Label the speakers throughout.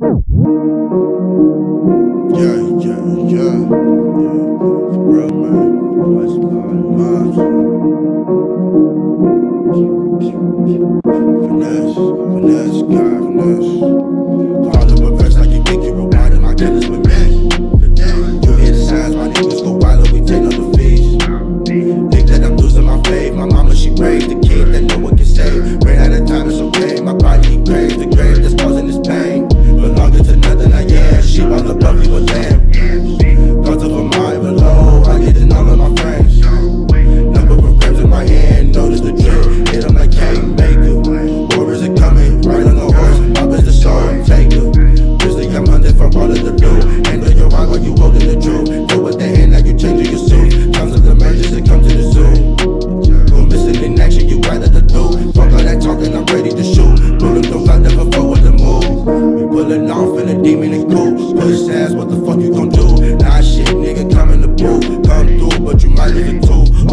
Speaker 1: Yeah, yeah, yeah, man, God, I can kick you real my with me You hear the signs, my niggas go we the Think that I'm losing my faith, my mama she raised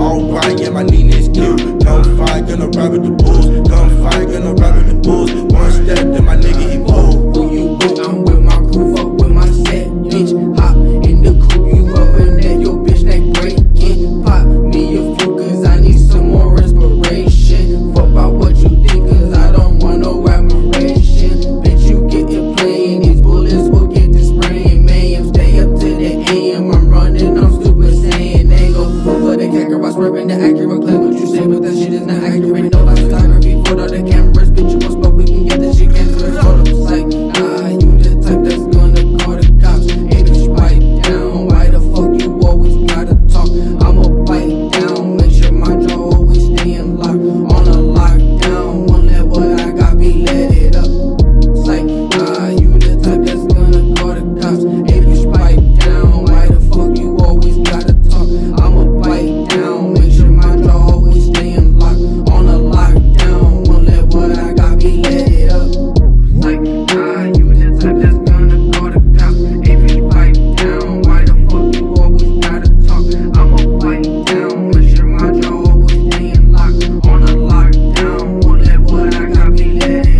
Speaker 1: All right, yeah, my Nina's cute. Gunfire, gonna ride with the bulls. Gunfire. accurate, accurate clip. What you say, but that shit is not accurate. No yeah.